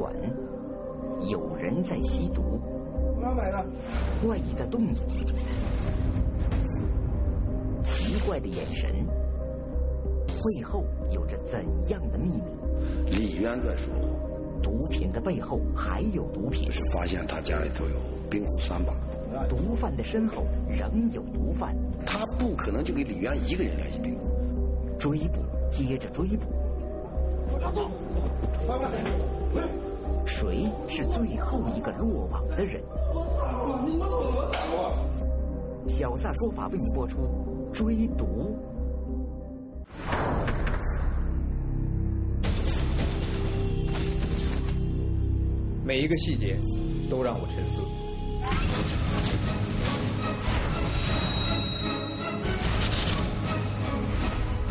夜晚，宾馆有人在吸毒。哪买的？怪异的动作，奇怪的眼神，背后有着怎样的秘密？李渊在说谎。毒品的背后还有毒品。是发现他家里头有冰壶三把。毒贩的身后仍有毒贩。他不可能就给李渊一个人联系。追捕，接着追捕。谁是最后一个落网的人？小撒说法为你播出《追毒》，每一个细节都让我沉思，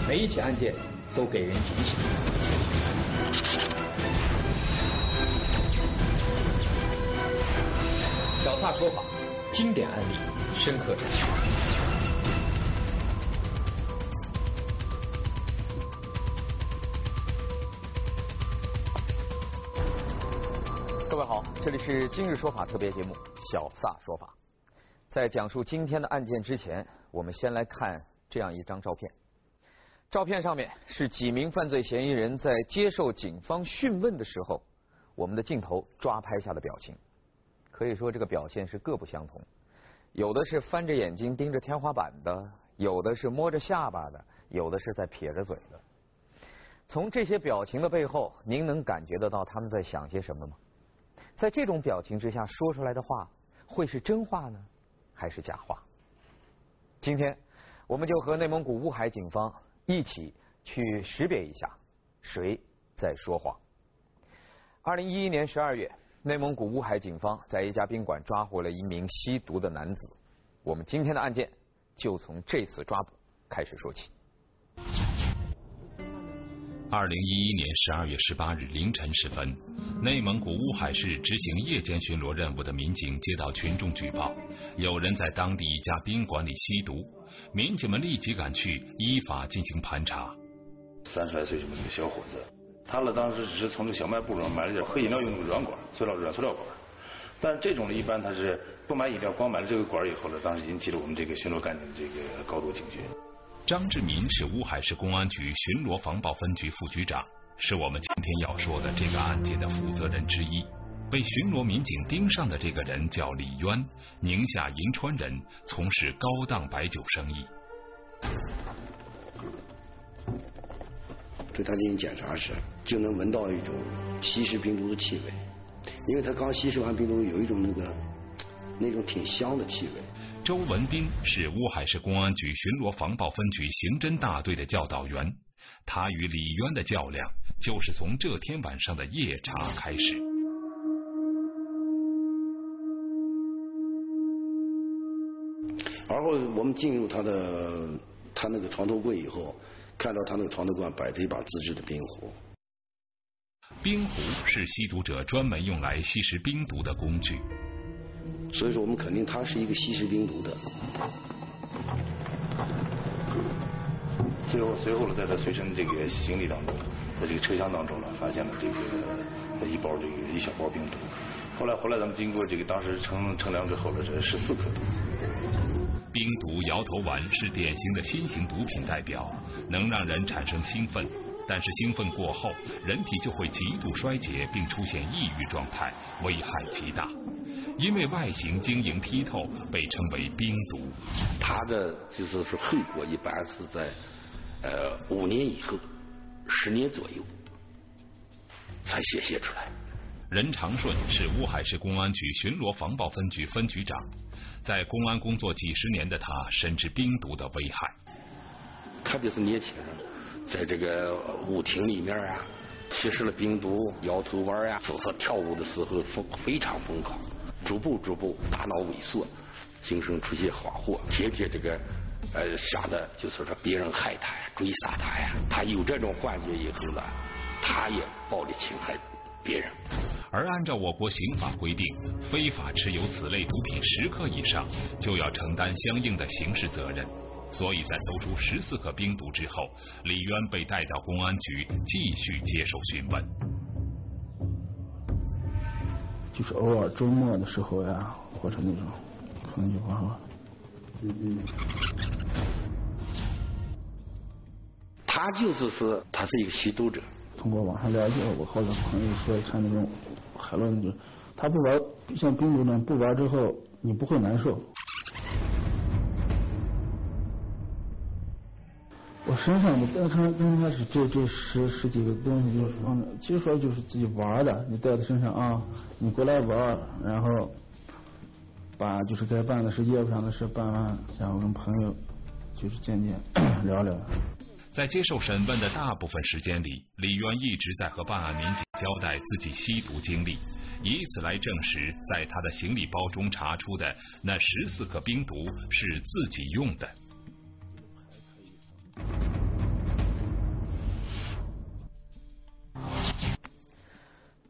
每一起案件都给人警醒。小撒说法，经典案例，深刻展现。各位好，这里是今日说法特别节目《小撒说法》。在讲述今天的案件之前，我们先来看这样一张照片。照片上面是几名犯罪嫌疑人在接受警方讯问的时候，我们的镜头抓拍下的表情。可以说这个表现是各不相同，有的是翻着眼睛盯着天花板的，有的是摸着下巴的，有的是在撇着嘴的。从这些表情的背后，您能感觉得到他们在想些什么吗？在这种表情之下说出来的话，会是真话呢，还是假话？今天，我们就和内蒙古乌海警方一起去识别一下，谁在说谎。二零一一年十二月。内蒙古乌海警方在一家宾馆抓获了一名吸毒的男子。我们今天的案件就从这次抓捕开始说起。二零一一年十二月十八日凌晨时分，内蒙古乌海市执行夜间巡逻任务的民警接到群众举报，有人在当地一家宾馆里吸毒。民警们立即赶去，依法进行盘查。三十来岁这么一个小伙子。他呢，当时只是从这个小卖部上买了点喝饮料用的软管，塑料软塑料管。但是这种呢，一般他是不买饮料，光买了这个管以后呢，当时引起了我们这个巡逻干警的这个高度警觉。张志民是乌海市公安局巡逻防暴分局副局长，是我们今天要说的这个案件的负责人之一。被巡逻民警盯上的这个人叫李渊，宁夏银川人，从事高档白酒生意。对他进行检查时，就能闻到一种吸食冰毒的气味，因为他刚吸食完冰毒，有一种那个那种挺香的气味。周文斌是乌海市公安局巡逻防暴分局刑侦大队的教导员，他与李渊的较量就是从这天晚上的夜查开始。而后我们进入他的他那个床头柜以后。看到他那个床头柜摆着一把自制的冰壶。冰壶是吸毒者专门用来吸食冰毒的工具，所以说我们肯定他是一个吸食冰毒的。最后，随后呢，在他随身这个行李当中，在这个车厢当中呢，发现了这个一包这个一小包冰毒。后来，后来咱们经过这个当时称称量之后呢，是十四克毒。冰毒摇头丸是典型的新型毒品代表，能让人产生兴奋，但是兴奋过后，人体就会极度衰竭，并出现抑郁状态，危害极大。因为外形晶莹剔透，被称为冰毒。它的就是说后果一般是在呃五年以后，十年左右才显现出来。任长顺是乌海市公安局巡逻防暴分局分局长。在公安工作几十年的他，深知冰毒的危害。特别是年轻人，在这个舞厅里面啊，吸食了冰毒、摇头丸呀，走上跳舞的时候疯非常疯狂，逐步逐步大脑萎缩，精神出现恍惚，天天这个呃想的就是说别人害他呀，追杀他呀。他有这种幻觉以后呢，他也暴力侵害别人。而按照我国刑法规定，非法持有此类毒品十克以上，就要承担相应的刑事责任。所以在搜出十四克冰毒之后，李渊被带到公安局继续接受询问。就是偶尔周末的时候呀，或者那种，可能就玩玩。嗯嗯。他就是说，他是一个吸毒者。通过网上了解，我好多朋友说看那种海洛就他不玩像冰毒那样不玩之后，你不会难受。我身上，我刚刚刚开始这这十十几个东西就是放着，其实说就是自己玩的，你带在身上啊，你过来玩，然后把就是该办的事、业务上的事办完，然后跟朋友就是见见 聊聊。在接受审问的大部分时间里，李渊一直在和办案民警交代自己吸毒经历，以此来证实在他的行李包中查出的那十四克冰毒是自己用的。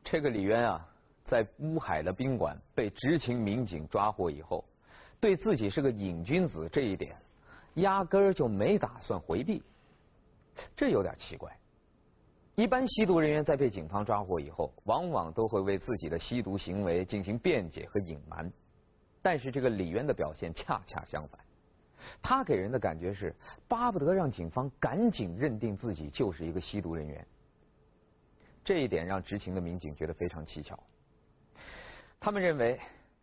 这个李渊啊，在乌海的宾馆被执勤民警抓获以后，对自己是个瘾君子这一点，压根儿就没打算回避。这有点奇怪。一般吸毒人员在被警方抓获以后，往往都会为自己的吸毒行为进行辩解和隐瞒，但是这个李渊的表现恰恰相反。他给人的感觉是巴不得让警方赶紧认定自己就是一个吸毒人员。这一点让执勤的民警觉得非常蹊跷。他们认为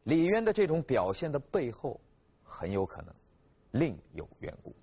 李渊的这种表现的背后很有可能另有缘故。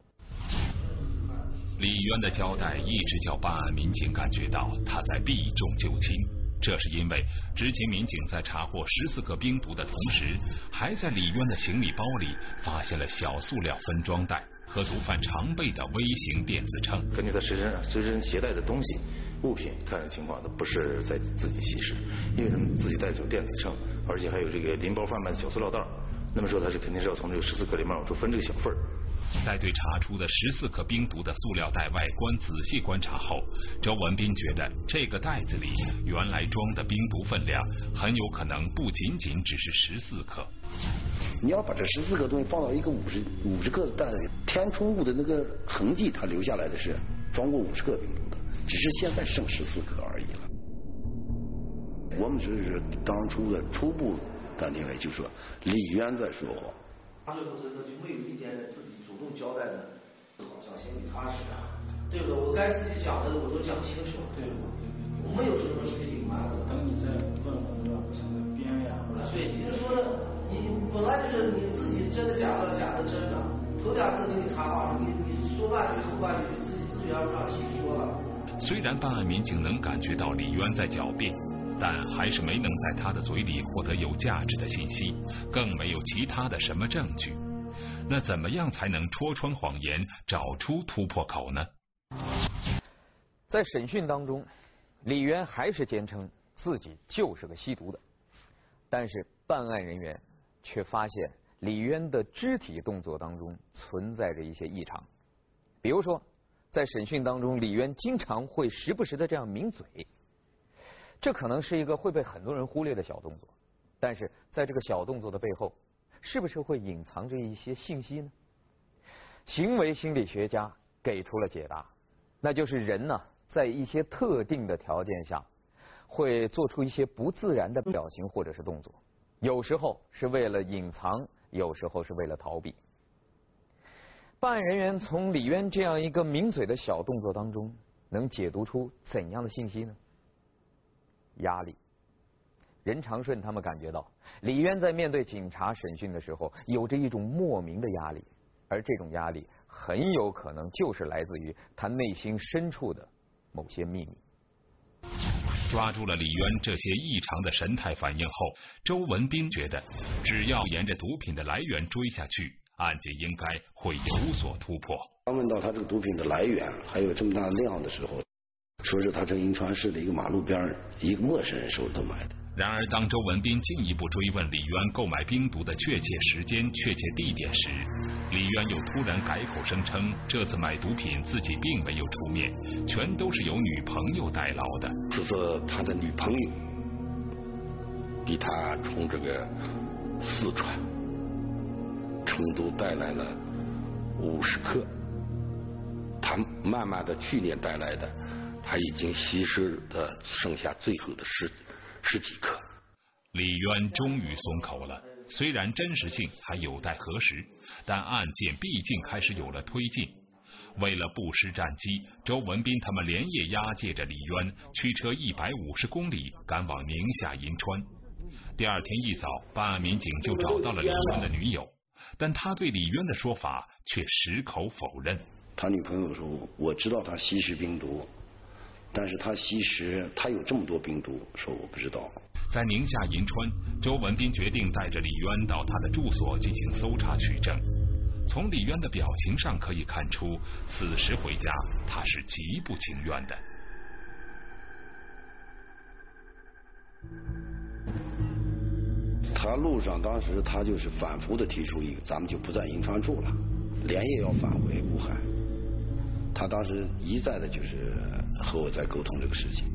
李渊的交代一直叫办案民警感觉到他在避重就轻，这是因为执勤民警在查获十四克冰毒的同时，还在李渊的行李包里发现了小塑料分装袋和毒贩常备的微型电子秤。根据他随身随身携带的东西物品看情况，他不是在自己吸食，因为他们自己带走电子秤，而且还有这个拎包贩卖的小塑料袋，那么说他是肯定是要从这个十四克里面往出分这个小份儿。在对查出的十四克冰毒的塑料袋外观仔细观察后，周文斌觉得这个袋子里原来装的冰毒分量很有可能不仅仅只是十四克。你要把这十四克东西放到一个五十五十克的袋子里，填充物的那个痕迹，它留下来的是装过五十克冰毒的，只是现在剩十四克而已了。我们只是当初的初步断定为，就是说李渊在说谎。他最后真的就没有一点自己。交代的好像心里踏实啊，对不对？我该自己讲的我都讲清楚，对不对？我没有什么是隐瞒的。等你再问我对吧？不像那编呀。对，你就说的，你本来就是你自己真的假的，假的真的，头两次给你谈话，你你说半句后半句自己自己要让提说了。虽然办案民警能感觉到李渊在狡辩，但还是没能在他的嘴里获得有价值的信息，更没有其他的什么证据。那怎么样才能戳穿谎言，找出突破口呢？在审讯当中，李渊还是坚称自己就是个吸毒的，但是办案人员却发现李渊的肢体动作当中存在着一些异常，比如说，在审讯当中，李渊经常会时不时的这样抿嘴，这可能是一个会被很多人忽略的小动作，但是在这个小动作的背后。是不是会隐藏着一些信息呢？行为心理学家给出了解答，那就是人呢，在一些特定的条件下，会做出一些不自然的表情或者是动作，有时候是为了隐藏，有时候是为了逃避。办案人员从李渊这样一个抿嘴的小动作当中，能解读出怎样的信息呢？压力。任长顺他们感觉到，李渊在面对警察审讯的时候，有着一种莫名的压力，而这种压力很有可能就是来自于他内心深处的某些秘密。抓住了李渊这些异常的神态反应后，周文斌觉得，只要沿着毒品的来源追下去，案件应该会有所突破。当问到他这个毒品的来源还有这么大量的时候，说是他从银川市的一个马路边一个陌生人手里头买的。然而，当周文斌进一步追问李渊购买冰毒的确切时间、确切地点时，李渊又突然改口声称，这次买毒品自己并没有出面，全都是由女朋友代劳的。是说他的女朋友给他从这个四川、成都带来了五十克，他慢慢的去年带来的，他已经稀释的剩下最后的十十几克。李渊终于松口了，虽然真实性还有待核实，但案件毕竟开始有了推进。为了不失战机，周文斌他们连夜押解着李渊，驱车一百五十公里赶往宁夏银川。第二天一早，办案民警就找到了李渊的女友，但他对李渊的说法却矢口否认。他女朋友说：“我知道他吸食冰毒，但是他吸食他有这么多冰毒，说我不知道。”在宁夏银川，周文斌决定带着李渊到他的住所进行搜查取证。从李渊的表情上可以看出，此时回家他是极不情愿的。他路上当时他就是反复的提出一个，咱们就不在银川住了，连夜要返回乌海。他当时一再的就是和我在沟通这个事情。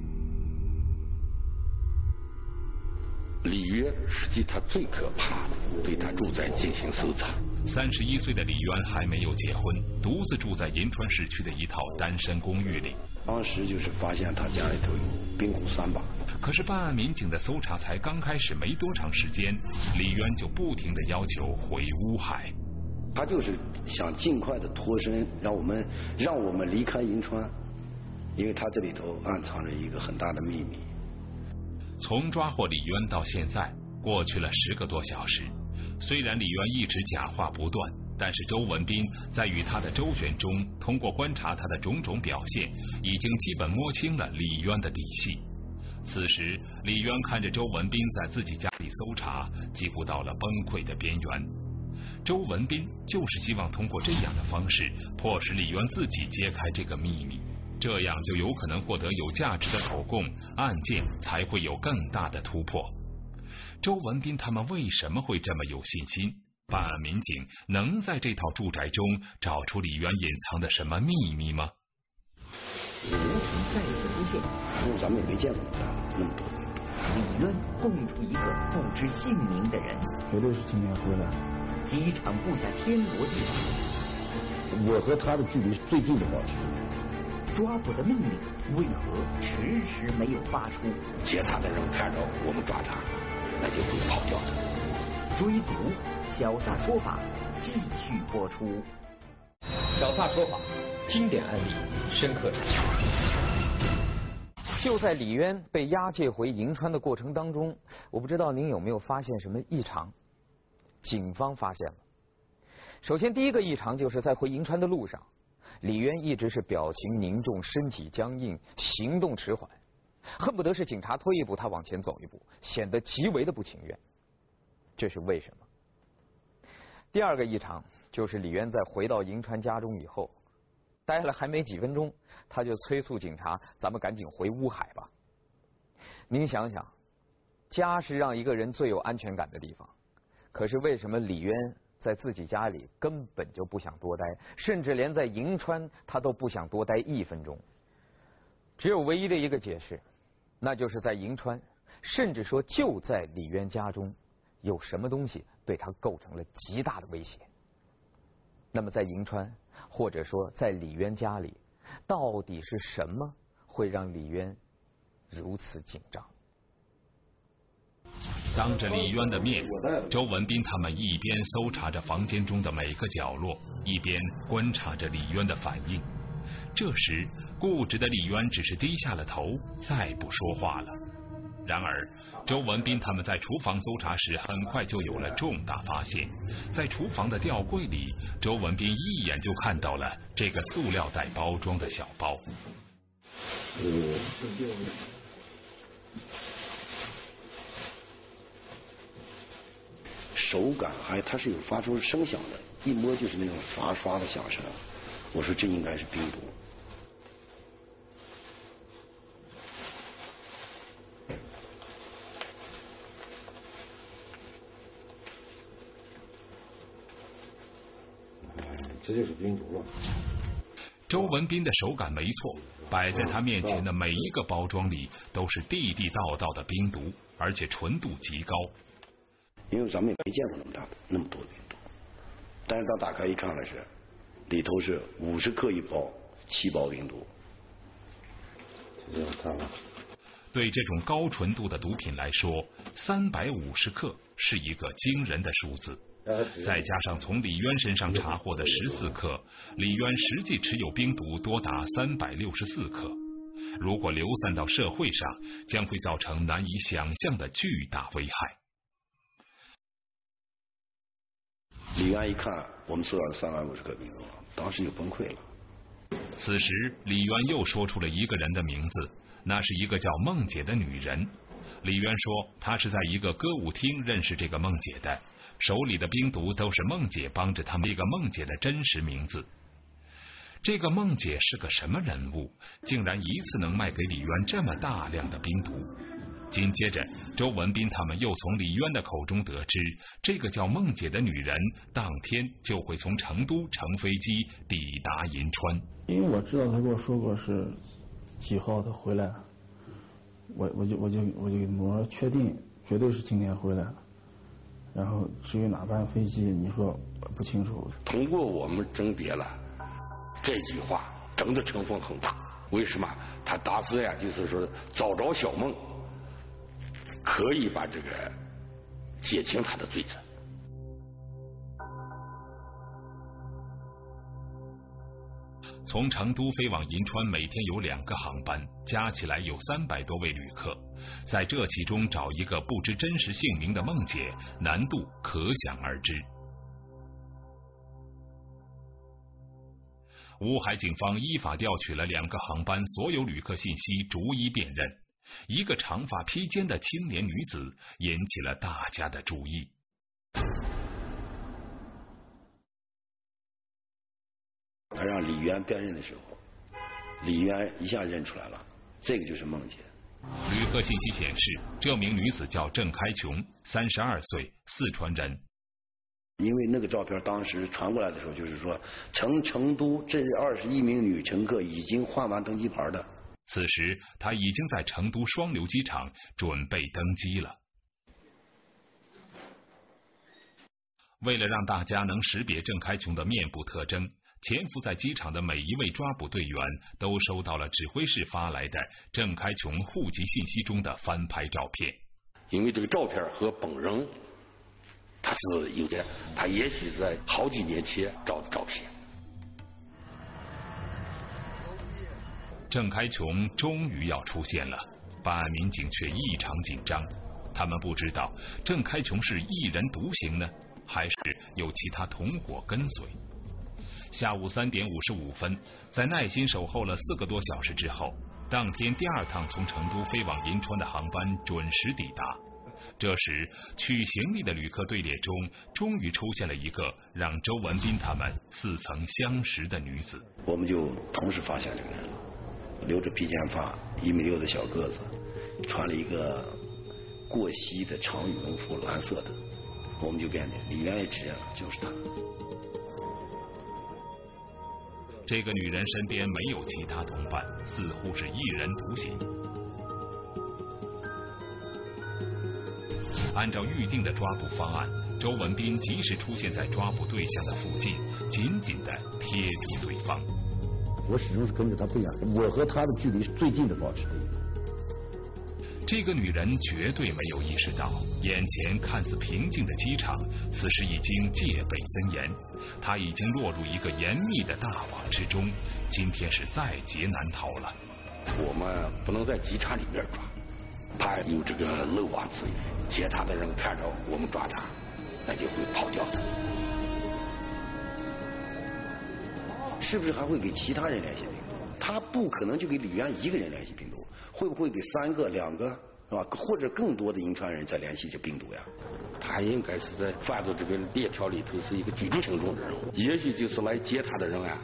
李渊实际他最可怕的，对他住宅进行搜查。三十一岁的李渊还没有结婚，独自住在银川市区的一套单身公寓里。当时就是发现他家里头有冰壶三把。可是办案民警的搜查才刚开始没多长时间，李渊就不停的要求回乌海。他就是想尽快的脱身，让我们让我们离开银川，因为他这里头暗藏着一个很大的秘密。从抓获李渊到现在，过去了十个多小时。虽然李渊一直假话不断，但是周文斌在与他的周旋中，通过观察他的种种表现，已经基本摸清了李渊的底细。此时，李渊看着周文斌在自己家里搜查，几乎到了崩溃的边缘。周文斌就是希望通过这样的方式，迫使李渊自己揭开这个秘密，这样就有可能获得有价值的口供，案件才会有更大的突破。周文斌他们为什么会这么有信心？办案民警能在这套住宅中找出李渊隐藏的什么秘密吗？无尘再次出现，因为咱们也没见过那么多。李渊供出一个不知姓名的人，绝对是今年回来。机场布下天罗地网，我和他的距离是最近的保持。抓捕的命令为何迟迟没有发出？其他的人看着我们抓他。那就会跑掉的。追捕，小撒说法继续播出。小撒说法，经典案例，深刻人。就在李渊被押解回银川的过程当中，我不知道您有没有发现什么异常？警方发现了。首先，第一个异常就是在回银川的路上，李渊一直是表情凝重、身体僵硬、行动迟缓。恨不得是警察推一步，他往前走一步，显得极为的不情愿。这是为什么？第二个异常就是李渊在回到银川家中以后，待了还没几分钟，他就催促警察：“咱们赶紧回乌海吧。”您想想，家是让一个人最有安全感的地方，可是为什么李渊在自己家里根本就不想多待，甚至连在银川他都不想多待一分钟？只有唯一的一个解释。那就是在银川，甚至说就在李渊家中，有什么东西对他构成了极大的威胁。那么在银川，或者说在李渊家里，到底是什么会让李渊如此紧张？当着李渊的面，周文斌他们一边搜查着房间中的每个角落，一边观察着李渊的反应。这时，固执的李渊只是低下了头，再不说话了。然而，周文斌他们在厨房搜查时，很快就有了重大发现。在厨房的吊柜里，周文斌一眼就看到了这个塑料袋包装的小包。手感还它是有发出声响的，一摸就是那种刷刷的响声。我说这应该是冰毒。这就是冰毒了。周文斌的手感没错，摆在他面前的每一个包装里都是地地道道的冰毒，而且纯度极高。因为咱们也没见过那么大、那么多冰毒，但是当打开一看了是里头是五十克一包，七包冰毒。对这种高纯度的毒品来说，三百五十克是一个惊人的数字。再加上从李渊身上查获的十四克，李渊实际持有冰毒多达三百六十四克。如果流散到社会上，将会造成难以想象的巨大危害。李渊一看我们收了三百五十克冰毒，当时就崩溃了。此时，李渊又说出了一个人的名字，那是一个叫孟姐的女人。李渊说，他是在一个歌舞厅认识这个孟姐的，手里的冰毒都是孟姐帮着他们。这个孟姐的真实名字。这个孟姐是个什么人物？竟然一次能卖给李渊这么大量的冰毒？紧接着，周文斌他们又从李渊的口中得知，这个叫孟姐的女人当天就会从成都乘飞机抵达银川。因为我知道他跟我说过是几号他回来，我我就我就我就我确定绝对是今天回来，然后至于哪班飞机，你说不清楚。通过我们甄别了。这句话真的成分很大，为什么？他打死呀，就是说找着小孟，可以把这个减轻他的罪责。从成都飞往银川，每天有两个航班，加起来有三百多位旅客，在这其中找一个不知真实姓名的孟姐，难度可想而知。乌海警方依法调取了两个航班所有旅客信息，逐一辨认。一个长发披肩的青年女子引起了大家的注意。他让李渊辨认的时候，李渊一下认出来了，这个就是孟姐。旅客信息显示，这名女子叫郑开琼，三十二岁，四川人。因为那个照片当时传过来的时候，就是说乘成都这二十一名女乘客已经换完登机牌的。此时，他已经在成都双流机场准备登机了。为了让大家能识别郑开琼的面部特征，潜伏在机场的每一位抓捕队员都收到了指挥室发来的郑开琼户籍信息中的翻拍照片。因为这个照片和本人。他是有的，他也许在好几年前照的照片。郑开琼终于要出现了，办案民警却异常紧张。他们不知道郑开琼是一人独行呢，还是有其他同伙跟随。下午三点五十五分，在耐心守候了四个多小时之后，当天第二趟从成都飞往银川的航班准时抵达。这时，取行李的旅客队列中，终于出现了一个让周文斌他们似曾相识的女子。我们就同时发现这个人了，留着披肩发，一米六的小个子，穿了一个过膝的长羽绒服，蓝色的。我们就辨定，李渊也指认了，就是她。这个女人身边没有其他同伴，似乎是一人独行。按照预定的抓捕方案，周文斌及时出现在抓捕对象的附近，紧紧的贴住对方。我始终是跟着他不远，我和他的距离是最近的保持的。这个女人绝对没有意识到，眼前看似平静的机场，此时已经戒备森严。她已经落入一个严密的大网之中，今天是在劫难逃了。我们不能在机场里面抓。他有这个漏网之鱼，接他的人看着我们抓他，那就会跑掉的。是不是还会给其他人联系病毒？他不可能就给李渊一个人联系病毒，会不会给三个、两个，是吧？或者更多的银川人在联系这病毒呀？他应该是在犯罪这个链条里头是一个举足轻重的人物。也许就是来接他的人啊，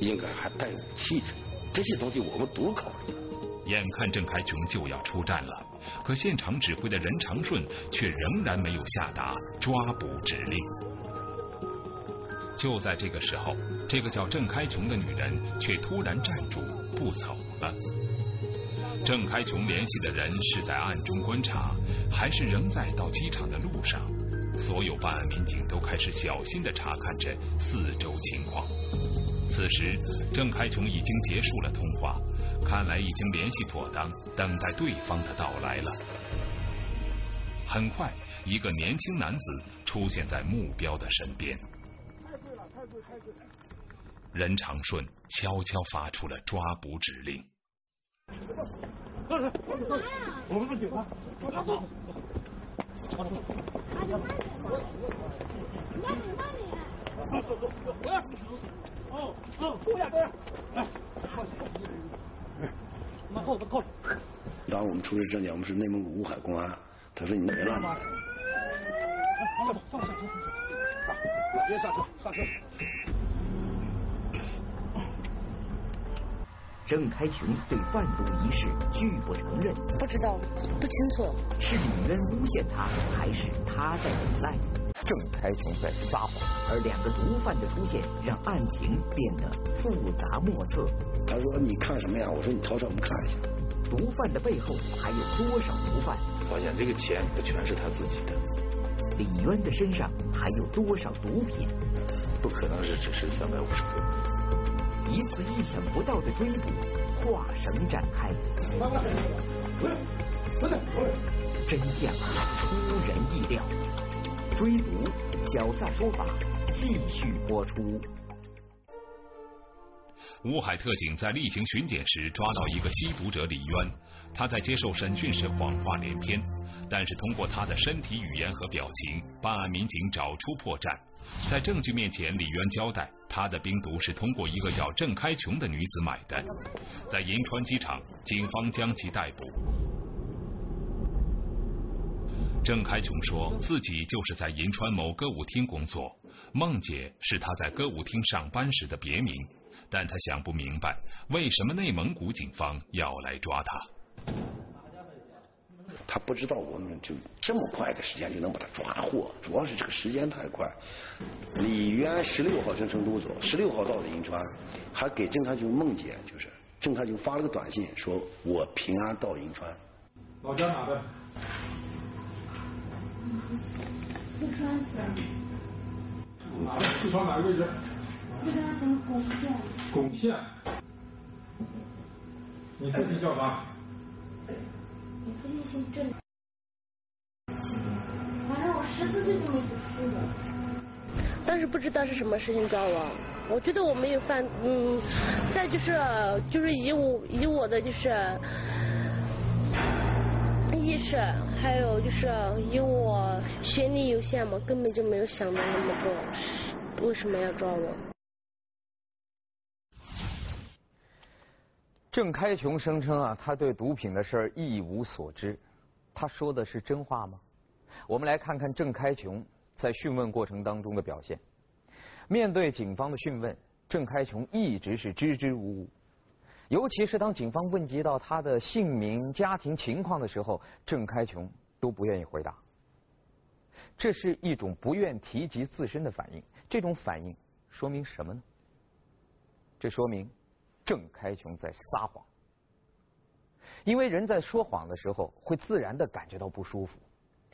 应该还带武器的，这些东西我们都考虑了。眼看郑开琼就要出战了，可现场指挥的任长顺却仍然没有下达抓捕指令。就在这个时候，这个叫郑开琼的女人却突然站住不走了。郑开琼联系的人是在暗中观察，还是仍在到机场的路上？所有办案民警都开始小心地查看着四周情况。此时，郑开琼已经结束了通话，看来已经联系妥当，等待对方的到来了。很快，一个年轻男子出现在目标的身边。任长顺悄悄发出了抓捕指令。我们是警察。哦哦，坐下，坐下。来，往后，靠。当我们出示证件，我们是内蒙古乌海公安。他说你人了。上上车，上车。别上车，上车。郑开琼对贩毒一事拒不承认。不知道，不清楚。是李渊诬陷他，还是他在抵赖？郑开琼在撒谎，而两个毒贩的出现让案情变得复杂莫测。他说：“你看什么呀？”我说：“你掏出来我们看一下。”毒贩的背后还有多少毒贩？发现这个钱不全是他自己的。李渊的身上还有多少毒品？不可能是只是三百五十克。一次意想不到的追捕，跨绳展开。真相出人意料。追捕，小撒说法继续播出。乌海特警在例行巡检时抓到一个吸毒者李渊，他在接受审讯时谎话连篇，但是通过他的身体语言和表情，办案民警找出破绽。在证据面前，李渊交代他的冰毒是通过一个叫郑开琼的女子买的。在银川机场，警方将其逮捕。郑开琼说自己就是在银川某歌舞厅工作，孟姐是他在歌舞厅上班时的别名，但他想不明白为什么内蒙古警方要来抓他。他不知道我们就这么快的时间就能把他抓获，主要是这个时间太快。李渊十六号从成都走，十六号到的银川，还给郑开琼孟姐就是郑开琼发了个短信，说我平安到银川。老家哪的？四川省。哪？四川哪个位置？四川省珙县。你父亲叫啥？我父亲姓郑。反正我十四岁就没读书了。当时不知道是什么事情抓我，我觉得我没有犯，嗯，再就是就是以我以我的就是意识。还有就是以我学历有限嘛，根本就没有想到那么多，为什么要抓我？郑开琼声称啊，他对毒品的事儿一无所知，他说的是真话吗？我们来看看郑开琼在讯问过程当中的表现。面对警方的讯问，郑开琼一直是支支吾吾。尤其是当警方问及到他的姓名、家庭情况的时候，郑开琼都不愿意回答。这是一种不愿提及自身的反应。这种反应说明什么呢？这说明郑开琼在撒谎。因为人在说谎的时候会自然的感觉到不舒服，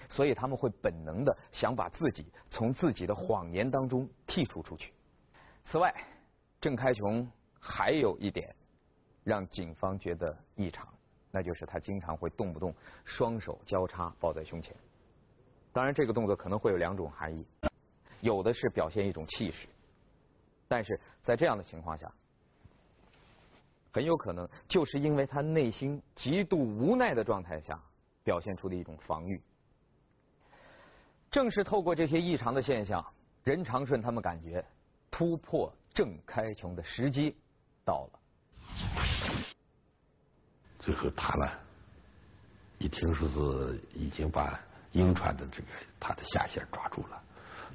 所以他们会本能的想把自己从自己的谎言当中剔除出去。此外，郑开琼还有一点。让警方觉得异常，那就是他经常会动不动双手交叉抱在胸前。当然，这个动作可能会有两种含义，有的是表现一种气势，但是在这样的情况下，很有可能就是因为他内心极度无奈的状态下表现出的一种防御。正是透过这些异常的现象，任长顺他们感觉突破郑开琼的时机到了。最后他呢，一听说是已经把银川的这个他的下线抓住了，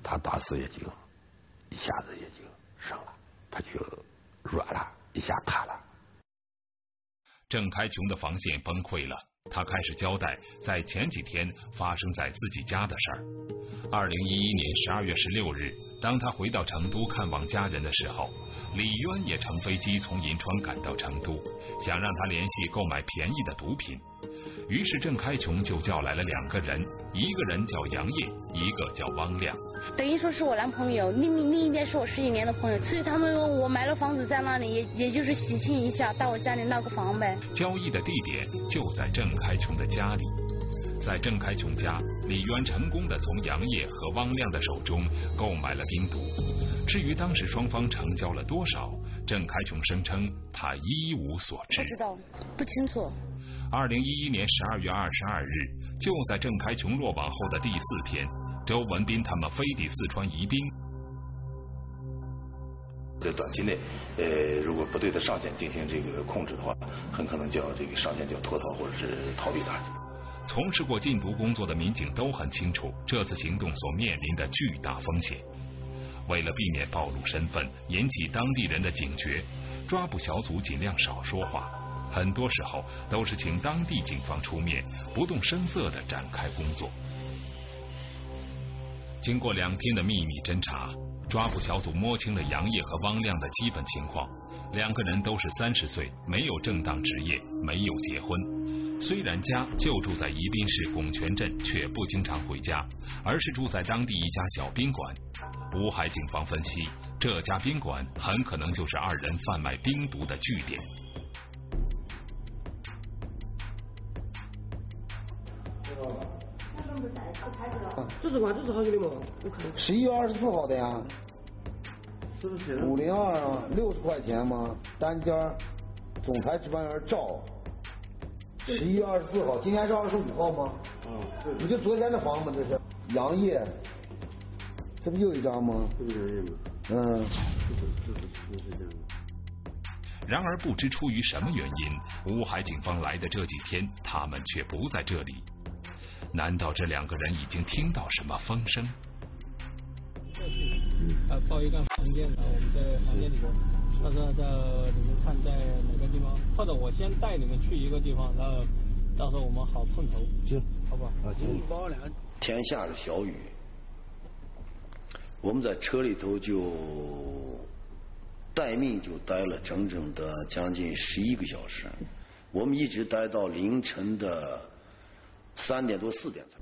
他当时也就一下子也就胜了，他就软了，一下塌了。郑开琼的防线崩溃了，他开始交代在前几天发生在自己家的事儿。二零一一年十二月十六日，当他回到成都看望家人的时候。李渊也乘飞机从银川赶到成都，想让他联系购买便宜的毒品。于是郑开琼就叫来了两个人，一个人叫杨业，一个叫汪亮。等于说是我男朋友，另另一边是我十几年的朋友，所以他们说我买了房子在那里，也也就是喜庆一下，到我家里闹个房呗。交易的地点就在郑开琼的家里，在郑开琼家，李渊成功的从杨业和汪亮的手中购买了冰毒。至于当时双方成交了多少，郑开琼声称他一无所知。不知道，不清楚。二零一一年十二月二十二日，就在郑开琼落网后的第四天，周文斌他们飞抵四川宜宾。在短期内，呃，如果不对他上线进行这个控制的话，很可能就要这个上线就要脱逃或者是逃避打击。从事过禁毒工作的民警都很清楚这次行动所面临的巨大风险。为了避免暴露身份，引起当地人的警觉，抓捕小组尽量少说话，很多时候都是请当地警方出面，不动声色地展开工作。经过两天的秘密侦查，抓捕小组摸清了杨业和汪亮的基本情况。两个人都是三十岁，没有正当职业，没有结婚。虽然家就住在宜宾市拱泉镇，却不经常回家，而是住在当地一家小宾馆。渤海警方分析，这家宾馆很可能就是二人贩卖冰毒的据点。这是关这是好久的嘛？十一月二十四号的呀。五零二啊，六十块钱吗？单间，总台值班员赵。十一月二十四号，今天是二十五号吗？啊，对。不就昨天的房吗？这是杨烨，这不又一张吗？这是杨业吗？嗯。然而，不知出于什么原因，乌海警方来的这几天，他们却不在这里。难道这两个人已经听到什么风声？呃，报一个房间，我们在房间里面，到时候在你们看在哪个地方，或者我先带你们去一个地方，然后到时候我们好碰头，行，好不好？啊，行。天下着小雨，我们在车里头就待命，就待了整整的将近十一个小时，我们一直待到凌晨的三点多四点才。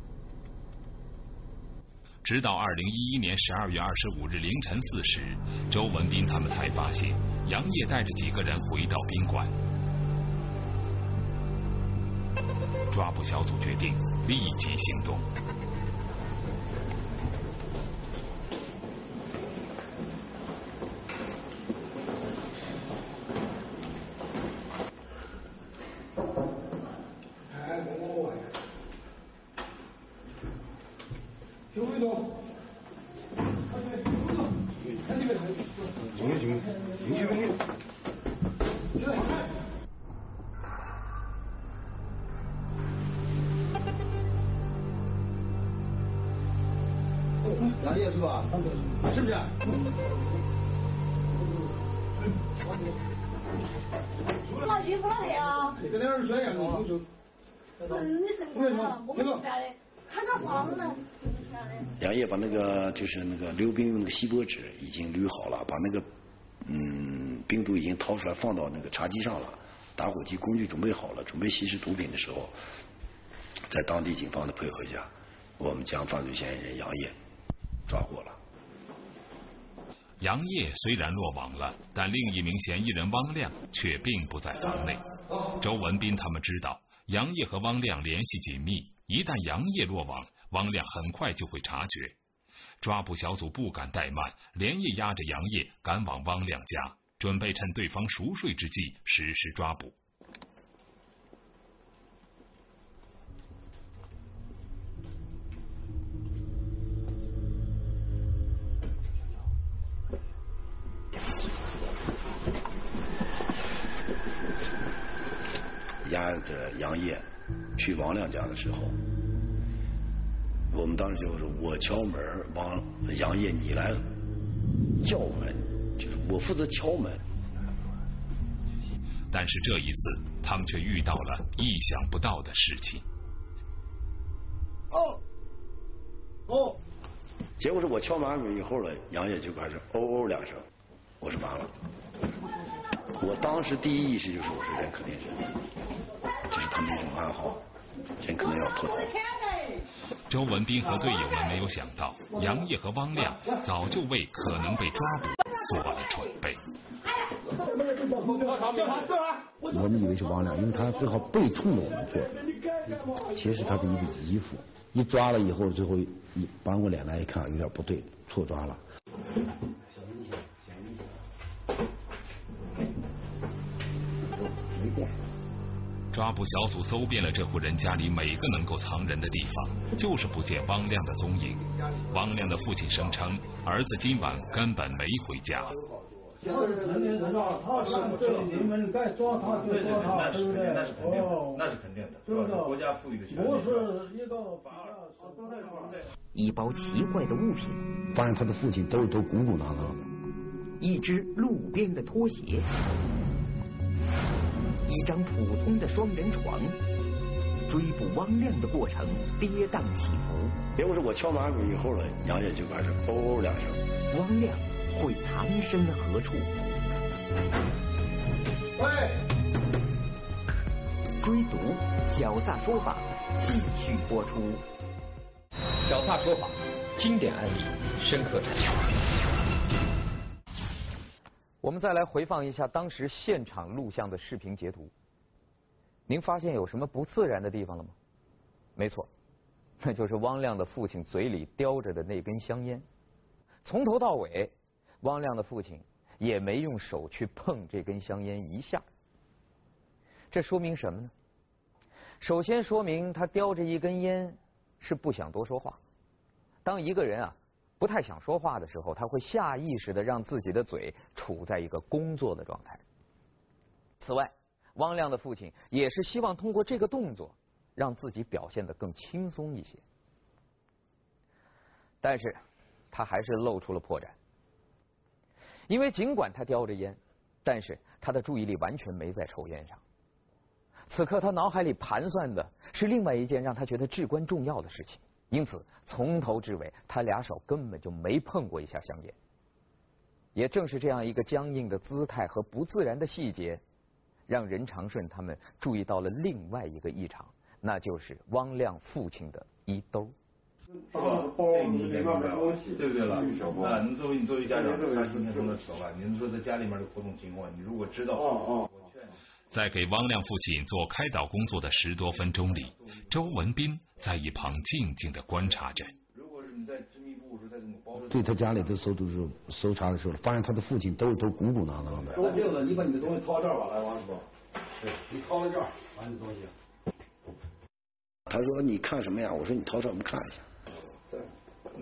直到二零一一年十二月二十五日凌晨四时，周文斌他们才发现杨业带着几个人回到宾馆。抓捕小组决定立即行动。杨业是吧？是不是？老衣服哪去啊？这两人宣言了，我就。是你是我们我们吃饭的，看他房子。杨业把那个就是那个溜冰用那个锡箔纸已经捋好了，把那个嗯冰毒已经掏出来放到那个茶几上了，打火机工具准备好了，准备吸食毒品的时候，在当地警方的配合下，我们将犯罪嫌疑人杨业抓获了。杨业虽然落网了，但另一名嫌疑人汪亮却并不在房内。周文斌他们知道，杨业和汪亮联系紧密，一旦杨业落网，汪亮很快就会察觉。抓捕小组不敢怠慢，连夜押着杨业赶往汪亮家，准备趁对方熟睡之际实施抓捕。押着杨业去王亮家的时候，我们当时就是我敲门，王杨业你来叫门，就是我负责敲门。但是这一次，他们却遇到了意想不到的事情。哦，哦，结果是我敲完门以后了，杨业就开始哦哦两声，我说完了。我当时第一意识就是我说人肯定是，就是他们一种暗号，人可能要脱逃。周文斌和队友们没有想到，杨业和汪亮早就为可能被抓捕做了准备。我们以为是汪亮，因为他正好背冲着我们坐，其实他的一个姨父。一抓了以后，最后一搬过脸来一看，有点不对，错抓了。抓捕小组搜遍了这户人家里每个能够藏人的地方，就是不见汪亮的踪影。汪亮的父亲声称，儿子今晚根本没回家。他是成年人了，他是对你们该抓他就抓他，对不对？哦，那是肯定的，对不对？国家赋予的权利。不是一个法都在一包奇怪的物品，发现他的父亲兜里都鼓鼓囊囊的。一只路边的拖鞋，一张普通的双人床。追捕汪亮的过程跌宕起伏。结果是我敲门以后了，杨姐就开始哦两声。汪亮。会藏身何处？喂！追读小撒说法继续播出。小撒说法，经典案例，深刻阐述。我们再来回放一下当时现场录像的视频截图。您发现有什么不自然的地方了吗？没错，那就是汪亮的父亲嘴里叼着的那根香烟，从头到尾。汪亮的父亲也没用手去碰这根香烟一下，这说明什么呢？首先说明他叼着一根烟是不想多说话。当一个人啊不太想说话的时候，他会下意识的让自己的嘴处在一个工作的状态。此外，汪亮的父亲也是希望通过这个动作让自己表现得更轻松一些，但是他还是露出了破绽。因为尽管他叼着烟，但是他的注意力完全没在抽烟上。此刻他脑海里盘算的是另外一件让他觉得至关重要的事情，因此从头至尾他俩手根本就没碰过一下香烟。也正是这样一个僵硬的姿态和不自然的细节，让任长顺他们注意到了另外一个异常，那就是汪亮父亲的衣兜。这个你应该明白对不对了？啊，您作为你作为家长，他今天从那走了，您说在家里面的活动情况，你如果知道，哦哦，在给汪亮父亲做开导工作的十多分钟里，周文斌在一旁静静的观察着。对他家里的搜都是搜查的时候，发现他的父亲兜里都鼓鼓囊囊的。那这样子，你把你的东西掏这儿吧，来，王师傅。对，你掏到这儿，把你的东西。他说：“你看什么呀？”我说：“你掏这儿，我们看一下。”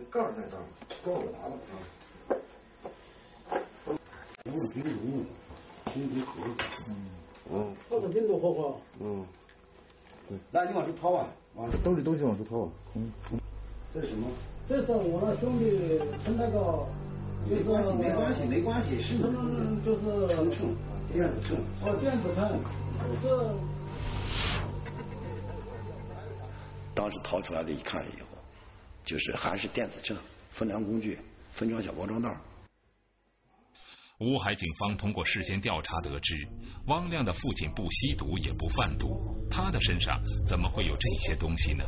盖在这儿，盖我拿了啊。我是冰毒，冰毒盒。嗯。嗯。他是冰毒盒盒。嗯。对。来，你往出掏啊！往兜里东西往出掏啊！嗯。这是什么？这是我那兄弟称那个。没关系，没关系，没关系，是。称就是称称，电子秤。哦，电子秤，这。当时掏出来的，一看以后。就是还是电子秤、分量工具、分装小包装袋。乌海警方通过事先调查得知，汪亮的父亲不吸毒也不贩毒，他的身上怎么会有这些东西呢？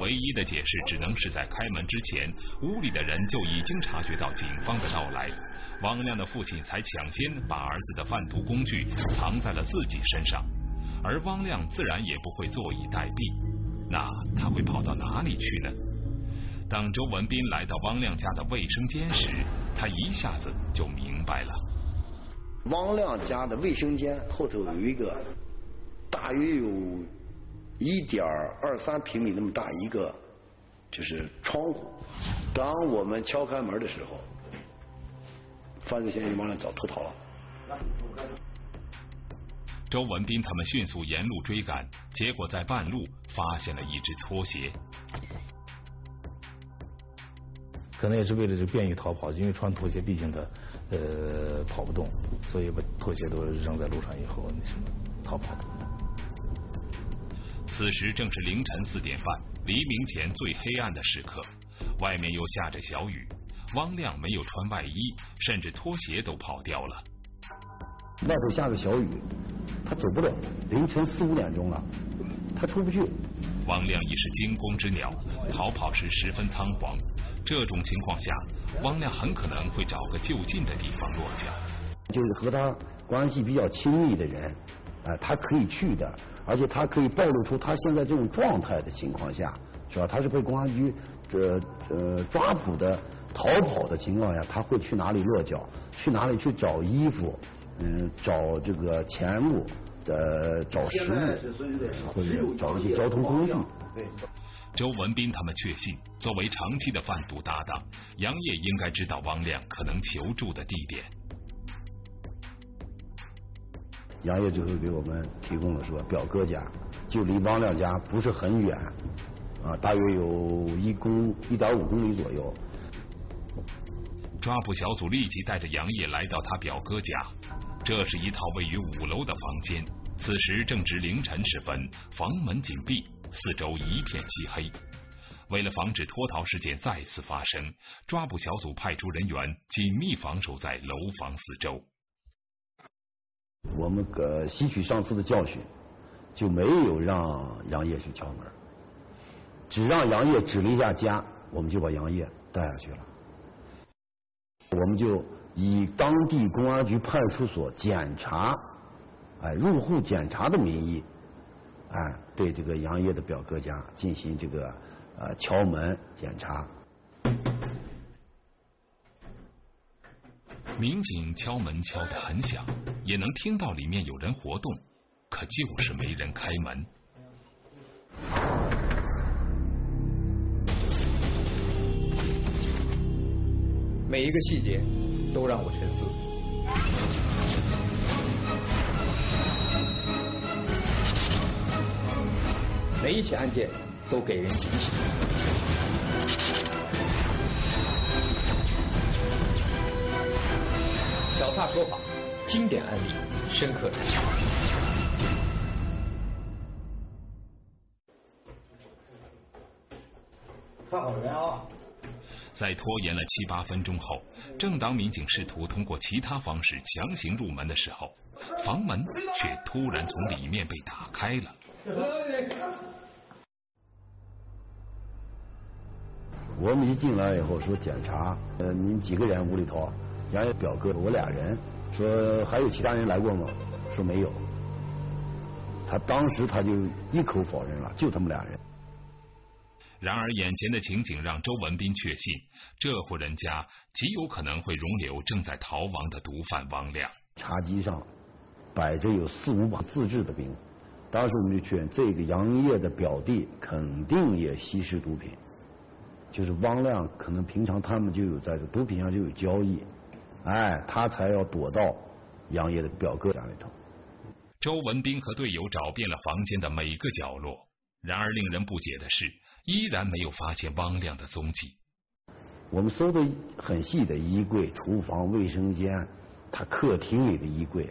唯一的解释只能是在开门之前，屋里的人就已经察觉到警方的到来，汪亮的父亲才抢先把儿子的贩毒工具藏在了自己身上，而汪亮自然也不会坐以待毙，那他会跑到哪里去呢？当周文斌来到汪亮家的卫生间时，他一下子就明白了。汪亮家的卫生间后头有一个大约有一点二三平米那么大一个就是窗户。当我们敲开门的时候，犯罪嫌疑人汪亮早脱逃了。周文斌他们迅速沿路追赶，结果在半路发现了一只拖鞋。可能也是为了这便于逃跑，因为穿拖鞋毕竟他呃跑不动，所以把拖鞋都扔在路上以后，那什么逃跑的。此时正是凌晨四点半，黎明前最黑暗的时刻，外面又下着小雨。汪亮没有穿外衣，甚至拖鞋都跑掉了。外头下着小雨，他走不了。凌晨四五点钟了，他出不去，汪亮已是惊弓之鸟，逃跑时十分仓皇。这种情况下，汪亮很可能会找个就近的地方落脚。就是和他关系比较亲密的人，啊，他可以去的，而且他可以暴露出他现在这种状态的情况下，是吧？他是被公安局这呃抓捕的、逃跑的情况下，他会去哪里落脚？去哪里去找衣服？嗯，找这个钱物，呃，找食物，或者找一些交通工具。对周文斌他们确信，作为长期的贩毒搭档，杨业应该知道汪亮可能求助的地点。杨业最后给我们提供了说，表哥家就离汪亮家不是很远，啊，大约有一公一点五公里左右。抓捕小组立即带着杨业来到他表哥家。这是一套位于五楼的房间，此时正值凌晨时分，房门紧闭，四周一片漆黑。为了防止脱逃事件再次发生，抓捕小组派出人员紧密防守在楼房四周。我们个吸取上次的教训，就没有让杨业去敲门，只让杨业指了一下家，我们就把杨业带下去了。我们就。以当地公安局派出所检查，哎，入户检查的名义，哎，对这个杨业的表哥家进行这个呃敲门检查。民警敲门敲得很响，也能听到里面有人活动，可就是没人开门。每一个细节。都让我沉思。每一起案件都给人警醒。小撒说法，经典案例，深刻。看好人啊！在拖延了七八分钟后，正当民警试图通过其他方式强行入门的时候，房门却突然从里面被打开了。我们一进来以后说检查，呃，你们几个人屋里头？杨业表哥，我俩人。说还有其他人来过吗？说没有。他当时他就一口否认了，就他们俩人。然而，眼前的情景让周文斌确信，这户人家极有可能会容留正在逃亡的毒贩汪亮。茶几上摆着有四五把自制的兵，当时我们就确认，这个杨业的表弟肯定也吸食毒品，就是汪亮可能平常他们就有在这毒品上就有交易，哎，他才要躲到杨业的表哥家里头。周文斌和队友找遍了房间的每个角落，然而令人不解的是。依然没有发现汪亮的踪迹。我们搜的很细的衣柜、厨房、卫生间，他客厅里的衣柜，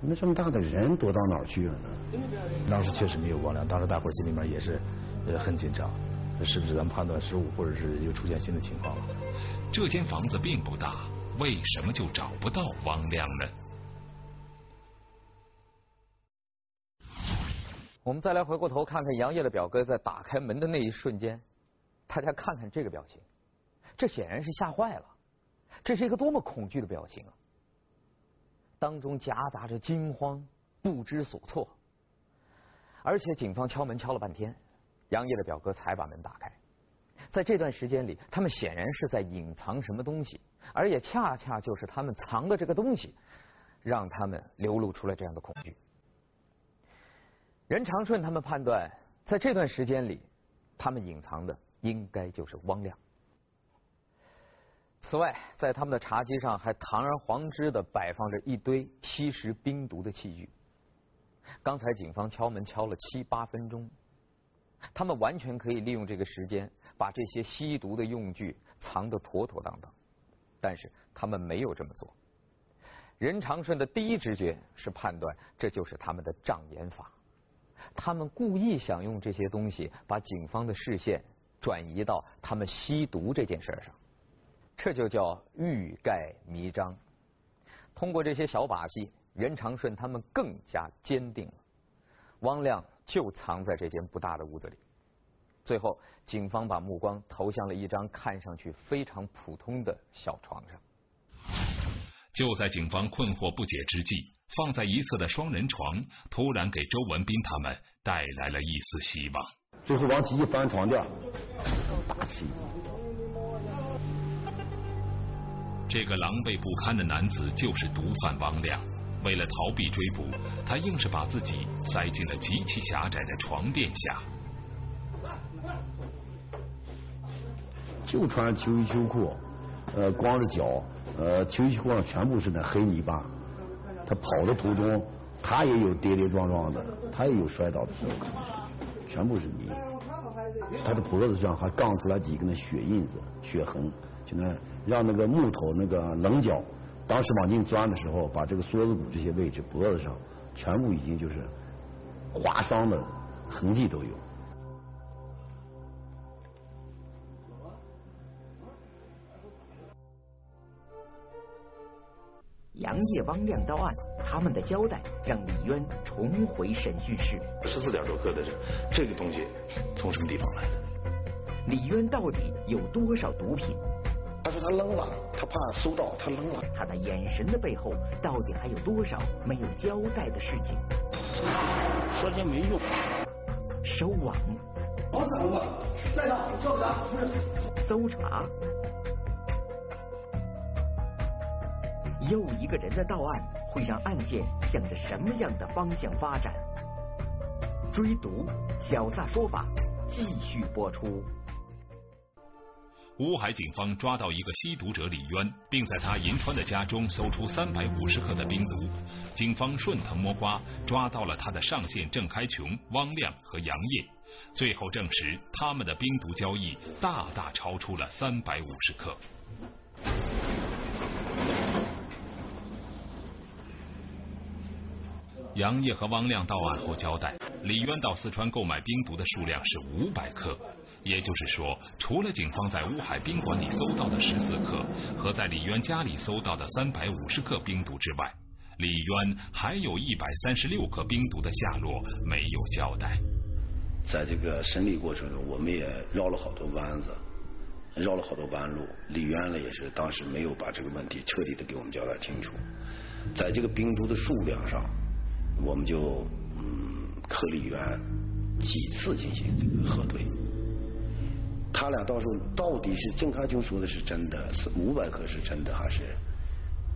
那这么大的人躲到哪儿去了呢？当时确实没有汪亮，当时大伙儿心里面也是呃很紧张，是不是咱们判断失误，或者是又出现新的情况了？这间房子并不大，为什么就找不到汪亮呢？我们再来回过头看看杨业的表哥在打开门的那一瞬间，大家看看这个表情，这显然是吓坏了，这是一个多么恐惧的表情啊！当中夹杂着惊慌、不知所措，而且警方敲门敲了半天，杨业的表哥才把门打开。在这段时间里，他们显然是在隐藏什么东西，而也恰恰就是他们藏的这个东西，让他们流露出了这样的恐惧。任长顺他们判断，在这段时间里，他们隐藏的应该就是汪亮。此外，在他们的茶几上还堂而皇之的摆放着一堆吸食冰毒的器具。刚才警方敲门敲了七八分钟，他们完全可以利用这个时间把这些吸毒的用具藏得妥妥当当，但是他们没有这么做。任长顺的第一直觉是判断这就是他们的障眼法。他们故意想用这些东西把警方的视线转移到他们吸毒这件事上，这就叫欲盖弥彰。通过这些小把戏，任长顺他们更加坚定了汪亮就藏在这间不大的屋子里。最后，警方把目光投向了一张看上去非常普通的小床上。就在警方困惑不解之际，放在一侧的双人床突然给周文斌他们带来了一丝希望。最后，王琦一翻床垫，大吃一惊。这个狼狈不堪的男子就是毒贩王亮。为了逃避追捕，他硬是把自己塞进了极其狭窄的床垫下。就穿秋衣秋裤，呃，光着脚，呃，秋衣秋裤上全部是那黑泥巴。他跑的途中，他也有跌跌撞撞的，他也有摔倒的时候，全部是泥。他的脖子上还杠出来几个那血印子、血痕，就那让那个木头那个棱角，当时往进钻的时候，把这个梭子骨这些位置脖子上全部已经就是划伤的痕迹都有。杨业、汪亮到案，他们的交代让李渊重回审讯室。十四点多克的这这个东西从什么地方来的？李渊到底有多少毒品？他说他扔了，他怕搜到，他扔了。他那眼神的背后，到底还有多少没有交代的事情？说些没用。收网。王掌柜，在哪？叫啥？不是。搜查。又一个人的到案，会让案件向着什么样的方向发展？追毒，小撒说法继续播出。乌海警方抓到一个吸毒者李渊，并在他银川的家中搜出三百五十克的冰毒。警方顺藤摸瓜，抓到了他的上线郑开琼、汪亮和杨业。最后证实，他们的冰毒交易大大超出了三百五十克。杨业和汪亮到案后交代，李渊到四川购买冰毒的数量是五百克，也就是说，除了警方在乌海宾馆里搜到的十四克和在李渊家里搜到的三百五十克冰毒之外，李渊还有一百三十六克冰毒的下落没有交代。在这个审理过程中，我们也绕了好多弯子，绕了好多弯路。李渊呢，也是当时没有把这个问题彻底的给我们交代清楚。在这个冰毒的数量上。我们就嗯和李渊几次进行这个核对，他俩到时候到底是郑开琼说的是真的，是五百克是真的，还是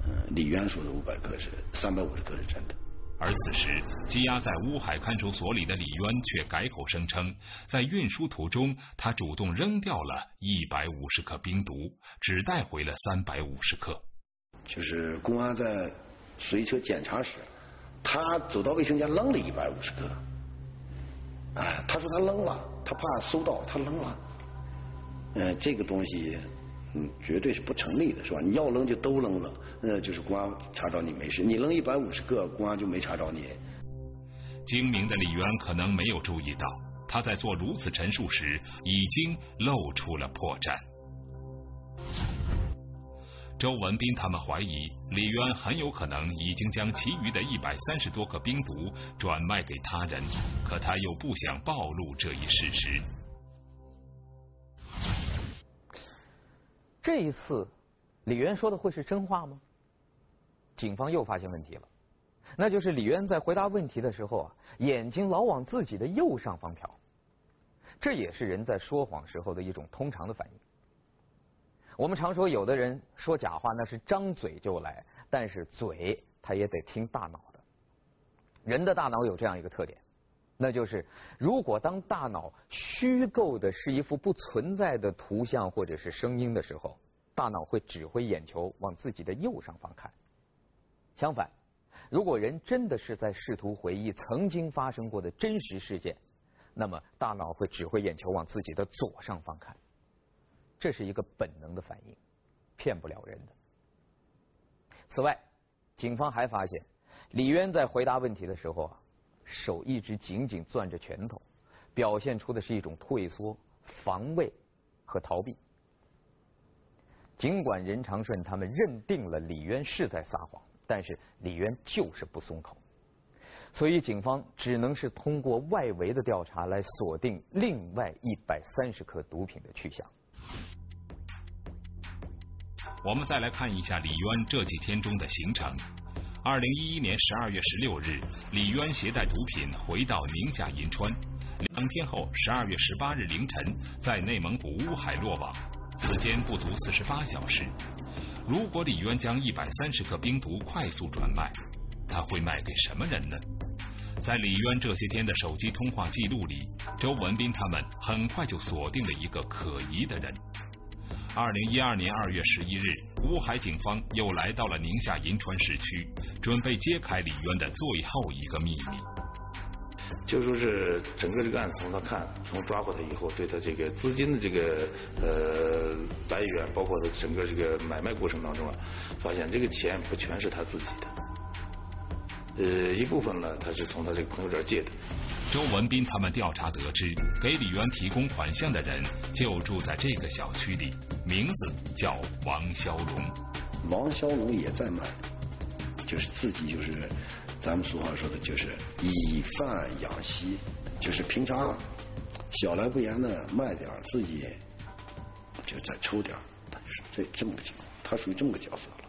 嗯李渊说的五百克是三百五十克是真的？而此时羁押在乌海看守所里的李渊却改口声称，在运输途中他主动扔掉了一百五十克冰毒，只带回了三百五十克。就是公安在随车检查时。他走到卫生间扔了一百五十个，哎，他说他扔了，他怕搜到，他扔了。嗯，这个东西，嗯，绝对是不成立的，是吧？你要扔就都扔了，那就是公安查找你没事，你扔一百五十个，公安就没查找你。精明的李渊可能没有注意到，他在做如此陈述时已经露出了破绽。周文斌他们怀疑李渊很有可能已经将其余的一百三十多克冰毒转卖给他人，可他又不想暴露这一事实。这一次，李渊说的会是真话吗？警方又发现问题了，那就是李渊在回答问题的时候啊，眼睛老往自己的右上方瞟，这也是人在说谎时候的一种通常的反应。我们常说，有的人说假话那是张嘴就来，但是嘴他也得听大脑的。人的大脑有这样一个特点，那就是如果当大脑虚构的是一幅不存在的图像或者是声音的时候，大脑会指挥眼球往自己的右上方看。相反，如果人真的是在试图回忆曾经发生过的真实事件，那么大脑会指挥眼球往自己的左上方看。这是一个本能的反应，骗不了人的。此外，警方还发现，李渊在回答问题的时候啊，手一直紧紧攥着拳头，表现出的是一种退缩、防卫和逃避。尽管任长顺他们认定了李渊是在撒谎，但是李渊就是不松口。所以警方只能是通过外围的调查来锁定另外一百三十克毒品的去向。我们再来看一下李渊这几天中的行程。二零一一年十二月十六日，李渊携带毒品回到宁夏银川，两天后十二月十八日凌晨在内蒙古乌海落网，此间不足四十八小时。如果李渊将一百三十克冰毒快速转卖，他会卖给什么人呢？在李渊这些天的手机通话记录里，周文斌他们很快就锁定了一个可疑的人。二零一二年二月十一日，乌海警方又来到了宁夏银川市区，准备揭开李渊的最后一个秘密。就说是整个这个案子从他看，从抓获他以后，对他这个资金的这个呃来源，包括他整个这个买卖过程当中啊，发现这个钱不全是他自己的。呃，一部分呢，他是从他这个朋友这儿借的。周文斌他们调查得知，给李元提供款项的人就住在这个小区里，名字叫王肖龙。王肖龙也在卖，就是自己就是咱们俗话说的，就是以贩养吸，就是平常小来不言的卖点自己就再抽点他就是这这么个情况，他属于这么个角色了。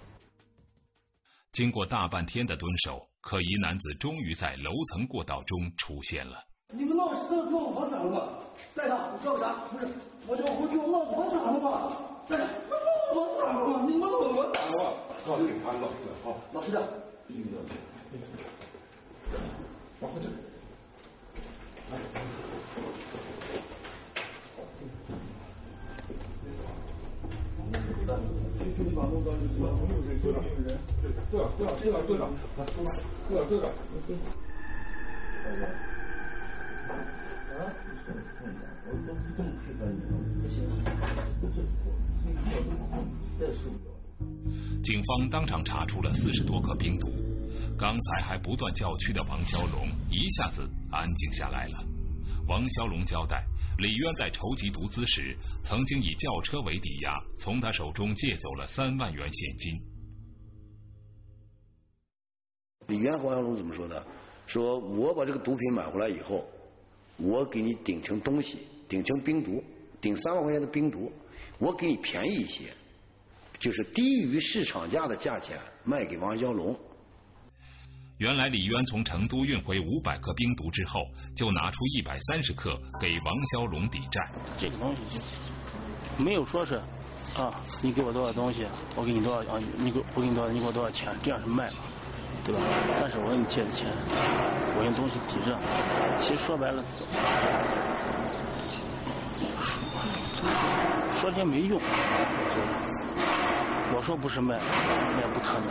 经过大半天的蹲守。可疑男子终于在楼层过道中出现了。你们闹事都撞我咋了吧？带上，你叫个啥？不是，我叫我闹我咋了吧？带他，我咋了吧？你们闹我咋了？老实点，老师，好，老实点。往后走。去去把弄到你把朋友这队长，队长，队长，队长，队长，来，出来，队长，队长，啊？我都这么配合你，不行，不是，我都再受不了。警方当场查出了四十多克冰毒，刚才还不断叫屈的王小龙一下子安静下来了。王小龙交代。李渊在筹集毒资时，曾经以轿车为抵押，从他手中借走了三万元现金。李渊和王小龙怎么说的？说我把这个毒品买回来以后，我给你顶成东西，顶成冰毒，顶三万块钱的冰毒，我给你便宜一些，就是低于市场价的价钱卖给王小龙。原来李渊从成都运回五百克冰毒之后，就拿出一百三十克给王骁龙抵债。这个东西就没有说是啊，你给我多少东西，我给你多少啊，你给我给你多少，你给我多少钱，这样是卖嘛，对吧？但是我给你借的钱，我用东西抵着，其实说白了，说这些没用，我说不是卖，那也不可能，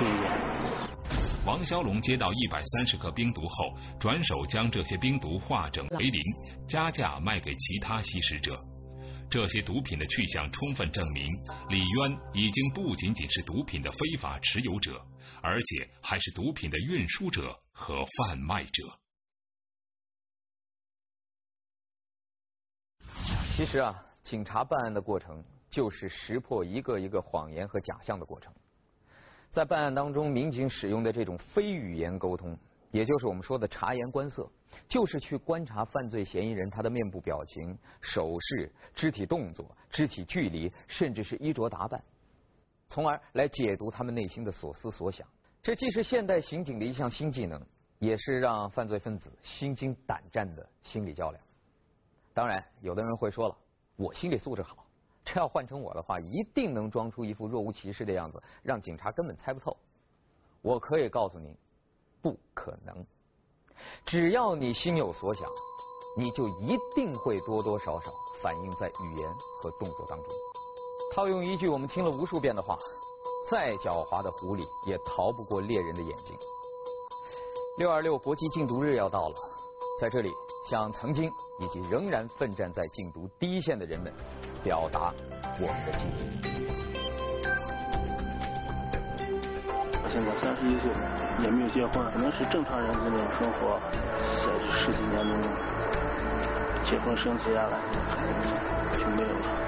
对不对？王肖龙接到一百三十克冰毒后，转手将这些冰毒化整为零，加价卖给其他吸食者。这些毒品的去向充分证明，李渊已经不仅仅是毒品的非法持有者，而且还是毒品的运输者和贩卖者。其实啊，警察办案的过程就是识破一个一个谎言和假象的过程。在办案当中，民警使用的这种非语言沟通，也就是我们说的察言观色，就是去观察犯罪嫌疑人他的面部表情、手势、肢体动作、肢体距离，甚至是衣着打扮，从而来解读他们内心的所思所想。这既是现代刑警的一项新技能，也是让犯罪分子心惊胆战的心理较量。当然，有的人会说了，我心理素质好。这要换成我的话，一定能装出一副若无其事的样子，让警察根本猜不透。我可以告诉您，不可能。只要你心有所想，你就一定会多多少少反映在语言和动作当中。套用一句我们听了无数遍的话：再狡猾的狐狸也逃不过猎人的眼睛。六二六国际禁毒日要到了，在这里向曾经以及仍然奋战在禁毒第一线的人们。表达我们的敬意。现在三十一岁，也没有结婚，可能是正常人的那种生活，在十几年中，结婚生子呀，就没有了。